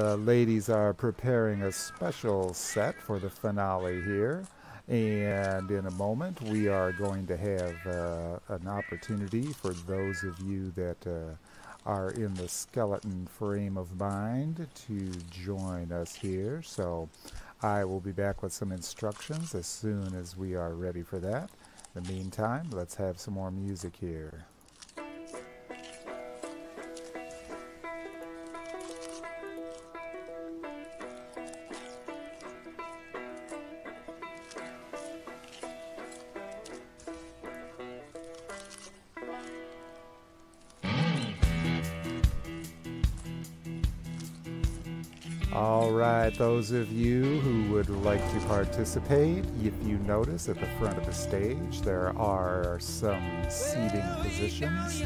The ladies are preparing a special set for the finale here. And in a moment, we are going to have uh, an opportunity for those of you that uh, are in the skeleton frame of mind to join us here. So I will be back with some instructions as soon as we are ready for that. In the meantime, let's have some more music here. Right, those of you who would like to participate, if you notice at the front of the stage, there are some seating positions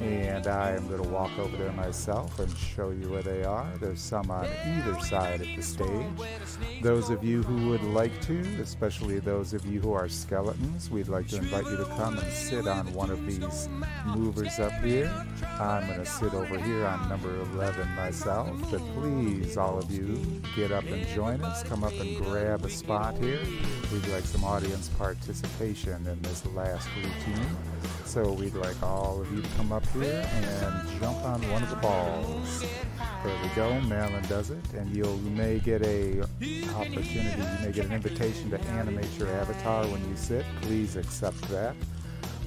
and I am going to walk over there myself and show you where they are. There's some on either side of the stage. Those of you who would like to, especially those of you who are skeletons, we'd like to invite you to come and sit on one of these movers up here. I'm going to sit over here on number 11 myself, but please, all of you, get up and join us. Come up and grab a spot here. We'd like some audience participation in this last routine. So we'd like all of you to come up here and jump on one of the balls. There we go, Marilyn does it, and you may get a opportunity, you may get an invitation to animate your avatar when you sit. Please accept that.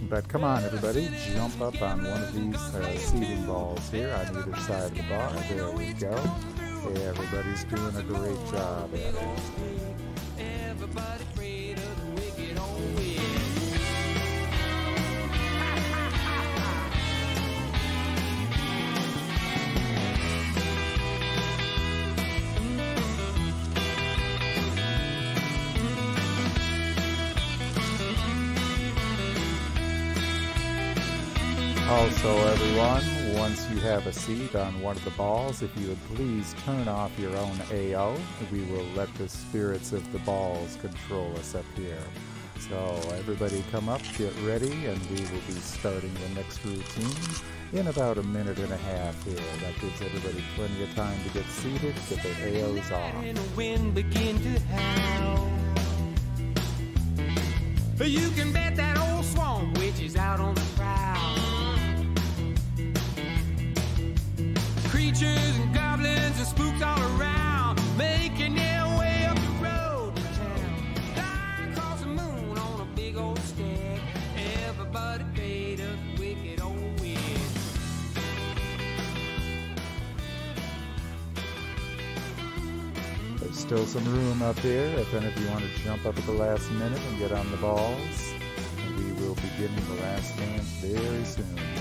But come on, everybody, jump up on one of these uh, seating balls here on either side of the bar. There we go. Everybody's doing a great job at it. Also, everyone, once you have a seat on one of the balls, if you would please turn off your own AO, we will let the spirits of the balls control us up here. So everybody come up, get ready, and we will be starting the next routine in about a minute and a half here. That gives everybody plenty of time to get seated, get their AOs off. You can bet that still some room up here if any of you want to jump up at the last minute and get on the balls. We will be getting the last dance very soon.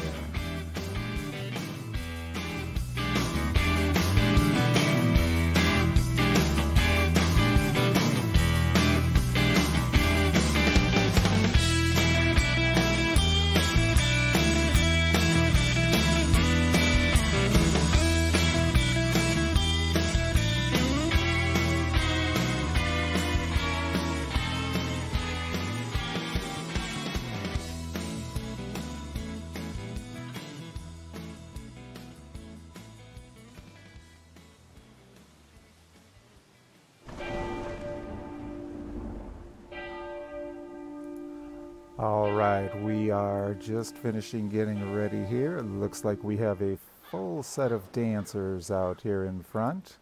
All right, we are just finishing getting ready here. It looks like we have a full set of dancers out here in front.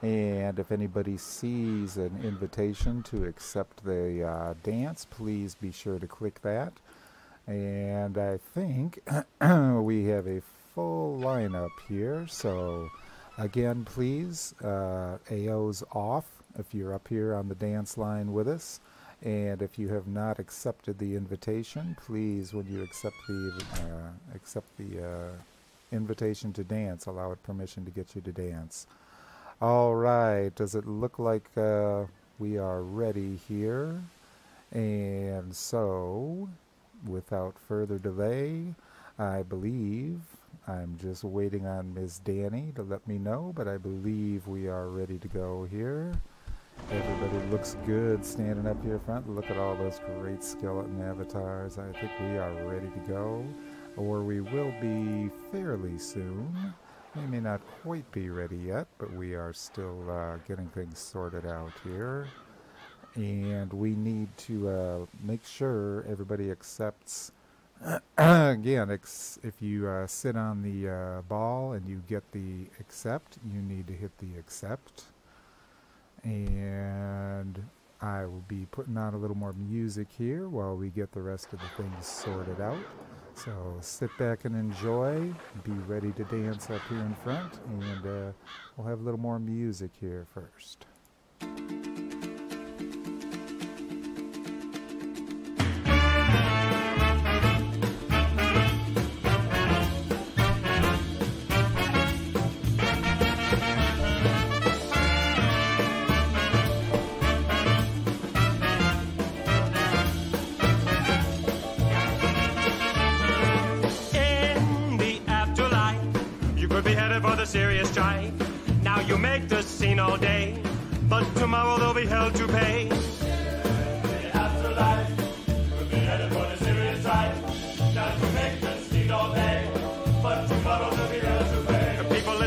And if anybody sees an invitation to accept the uh, dance, please be sure to click that. And I think we have a full lineup here. So again, please, uh, AO's off if you're up here on the dance line with us. And if you have not accepted the invitation, please, when you accept the uh, accept the uh, invitation to dance, allow it permission to get you to dance. All right. Does it look like uh, we are ready here? And so, without further delay, I believe I'm just waiting on Ms. Danny to let me know, but I believe we are ready to go here. Everybody looks good standing up here front. Look at all those great skeleton avatars. I think we are ready to go, or we will be fairly soon. We may not quite be ready yet, but we are still uh, getting things sorted out here. And we need to uh, make sure everybody accepts. Again, if you uh, sit on the uh, ball and you get the accept, you need to hit the accept. And I will be putting on a little more music here while we get the rest of the things sorted out. So sit back and enjoy. Be ready to dance up here in front, and uh, we'll have a little more music here first.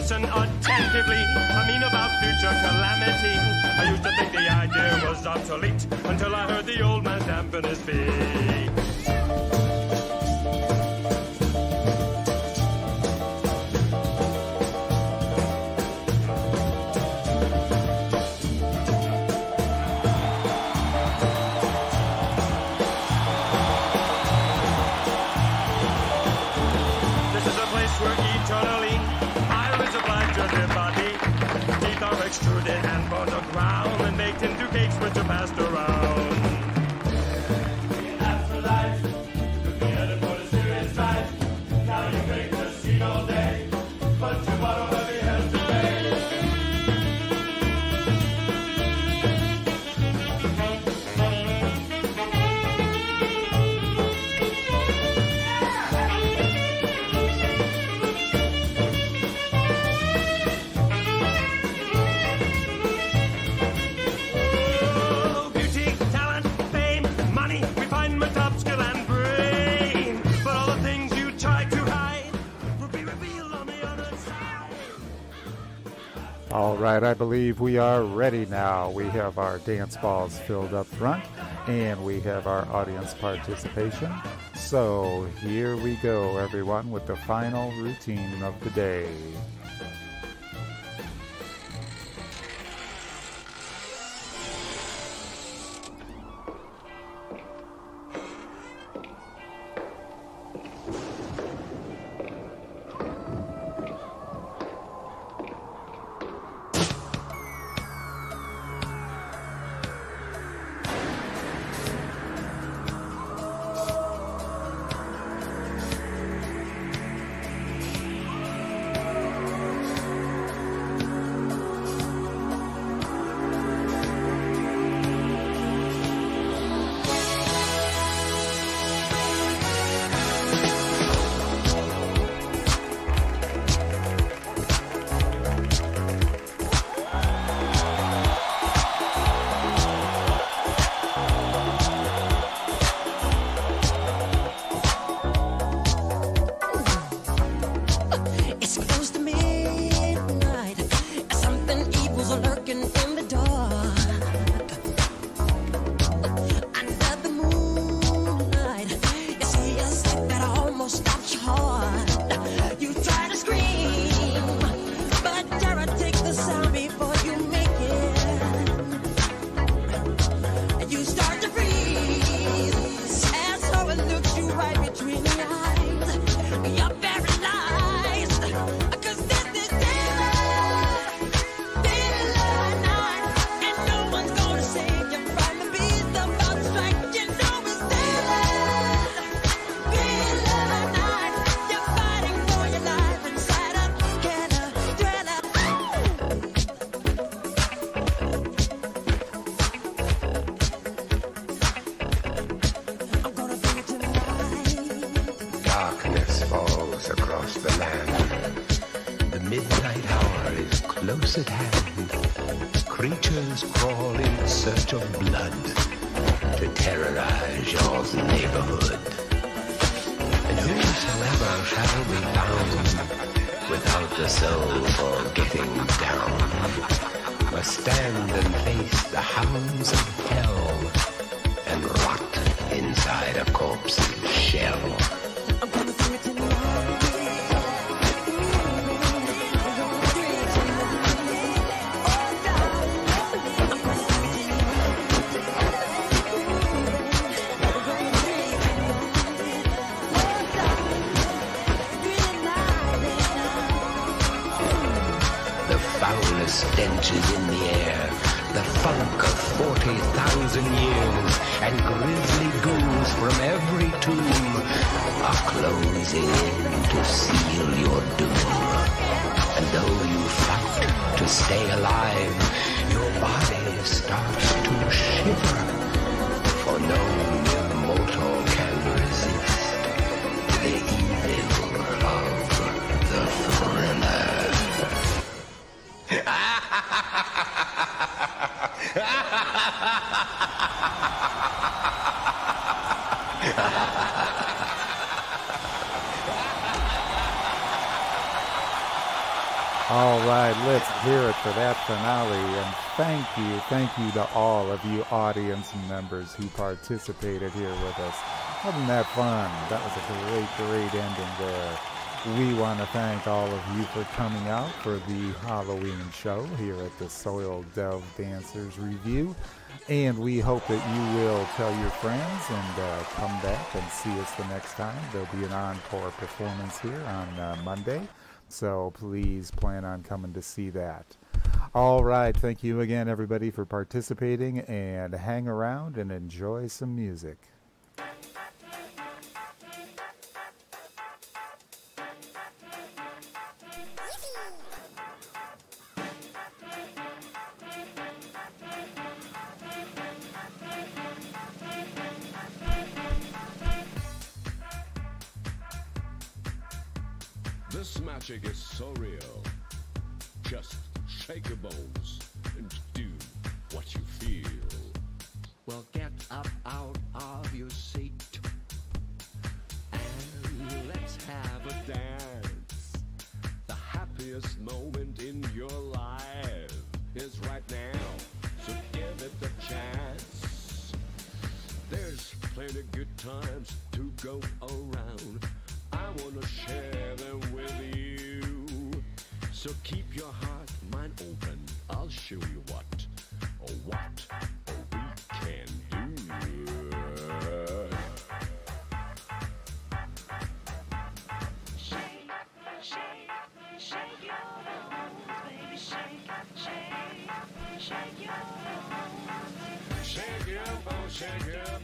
Listen attentively. I mean about future calamity. I used to think the idea was obsolete until I heard the old man dampen his feet. And to ground and baked into cakes which are passed around. All right, I believe we are ready now. We have our dance balls filled up front, and we have our audience participation. So here we go, everyone, with the final routine of the day. Terrorize your neighborhood. And whosoever shall be found without the soul for getting down, must stand and face the hounds of hell and rot inside a corpse's shell. Closing in to seal your doom. And though you fight to stay alive, your body starts to shiver, for no mortal can resist the evil of the thriller. All right, let's hear it for that finale. And thank you, thank you to all of you audience members who participated here with us. Wasn't that fun? That was a great, great ending there. We want to thank all of you for coming out for the Halloween show here at the Soil Dove Dancers Review. And we hope that you will tell your friends and uh, come back and see us the next time. There'll be an encore performance here on uh, Monday. So please plan on coming to see that. All right. Thank you again, everybody, for participating and hang around and enjoy some music. This magic is so real. Just shake your bones and do what you feel. Well, get up out of your seat and let's have a Dance. The happiest moment in your life is right now. So give it the chance. There's plenty good times to go around. I wanna share them with you. So keep your heart, mind open. I'll show you what, what we can do. Shake, shake, shake your bones, baby. Shake, shake, shake your bones. Shake your bones, shake your bones.